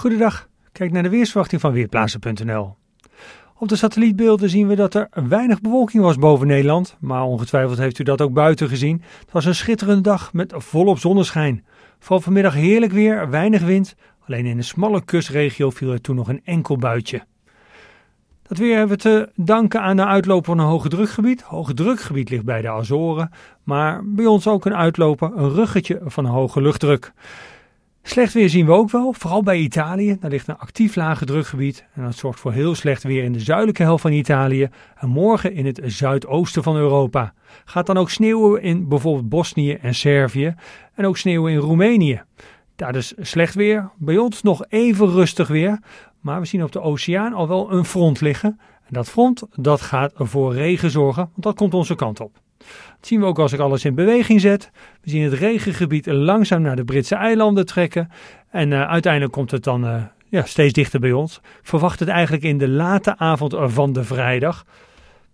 Goedendag, kijk naar de weersverwachting van Weerplaatsen.nl. Op de satellietbeelden zien we dat er weinig bewolking was boven Nederland, maar ongetwijfeld heeft u dat ook buiten gezien. Het was een schitterende dag met volop zonneschijn. Vooral vanmiddag heerlijk weer, weinig wind, alleen in de smalle kustregio viel er toen nog een enkel buitje. Dat weer hebben we te danken aan de uitloper van een hoge drukgebied. Hoge drukgebied ligt bij de Azoren, maar bij ons ook een uitloper, een ruggetje van hoge luchtdruk. Slecht weer zien we ook wel, vooral bij Italië. Daar ligt een actief lage drukgebied en dat zorgt voor heel slecht weer in de zuidelijke helft van Italië en morgen in het zuidoosten van Europa. Gaat dan ook sneeuwen in bijvoorbeeld Bosnië en Servië en ook sneeuwen in Roemenië. Daar dus slecht weer. Bij ons nog even rustig weer, maar we zien op de oceaan al wel een front liggen. En dat front dat gaat voor regen zorgen, want dat komt onze kant op. Dat zien we ook als ik alles in beweging zet. We zien het regengebied langzaam naar de Britse eilanden trekken. En uh, uiteindelijk komt het dan uh, ja, steeds dichter bij ons. Verwacht het eigenlijk in de late avond van de vrijdag.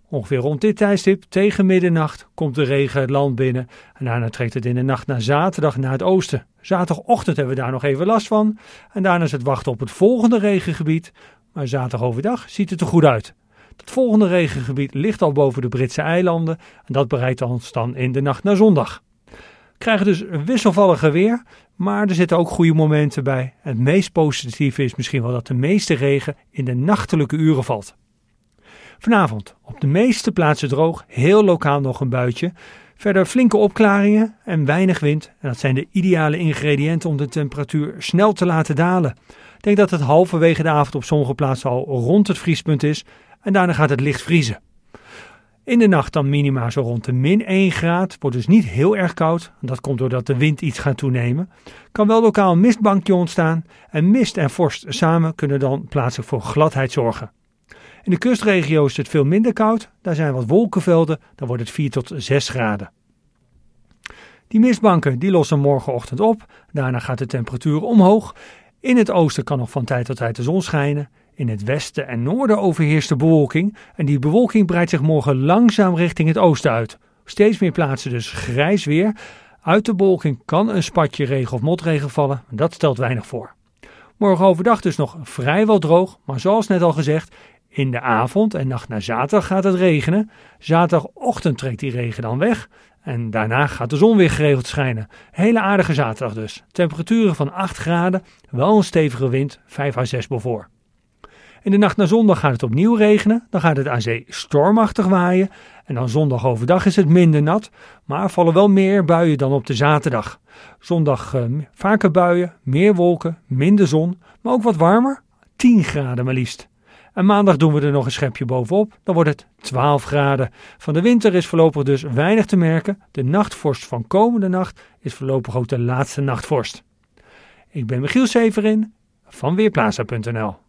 Ongeveer rond dit tijdstip, tegen middernacht, komt de regen het land binnen. En daarna trekt het in de nacht naar zaterdag naar het oosten. Zaterdagochtend hebben we daar nog even last van. En daarna is het wachten op het volgende regengebied. Maar zaterdag overdag ziet het er goed uit. Het volgende regengebied ligt al boven de Britse eilanden en dat bereikt ons dan in de nacht naar zondag. We krijgen dus wisselvallige weer, maar er zitten ook goede momenten bij. Het meest positieve is misschien wel dat de meeste regen in de nachtelijke uren valt. Vanavond op de meeste plaatsen droog, heel lokaal nog een buitje. Verder flinke opklaringen en weinig wind. En dat zijn de ideale ingrediënten om de temperatuur snel te laten dalen. Ik denk dat het halverwege de avond op sommige plaatsen al rond het vriespunt is en daarna gaat het licht vriezen. In de nacht dan minima zo rond de min 1 graad, wordt dus niet heel erg koud. Dat komt doordat de wind iets gaat toenemen. Kan wel lokaal een mistbankje ontstaan en mist en vorst samen kunnen dan plaatselijk voor gladheid zorgen. In de kustregio is het veel minder koud, daar zijn wat wolkenvelden, dan wordt het 4 tot 6 graden. Die mistbanken die lossen morgenochtend op, daarna gaat de temperatuur omhoog. In het oosten kan nog van tijd tot tijd de zon schijnen. In het westen en noorden overheerst de bewolking en die bewolking breidt zich morgen langzaam richting het oosten uit. Steeds meer plaatsen dus grijs weer. Uit de bewolking kan een spatje regen of motregen vallen, dat stelt weinig voor. Morgen overdag dus nog vrijwel droog, maar zoals net al gezegd, in de avond en nacht naar zaterdag gaat het regenen. Zaterdagochtend trekt die regen dan weg en daarna gaat de zon weer geregeld schijnen. Hele aardige zaterdag dus. Temperaturen van 8 graden, wel een stevige wind, 5 à 6 voor. In de nacht naar zondag gaat het opnieuw regenen. Dan gaat het aan zee stormachtig waaien. En dan zondag overdag is het minder nat. Maar vallen wel meer buien dan op de zaterdag. Zondag uh, vaker buien, meer wolken, minder zon. Maar ook wat warmer. 10 graden maar liefst. En maandag doen we er nog een schepje bovenop. Dan wordt het 12 graden. Van de winter is voorlopig dus weinig te merken. De nachtvorst van komende nacht is voorlopig ook de laatste nachtvorst. Ik ben Michiel Severin van Weerplaza.nl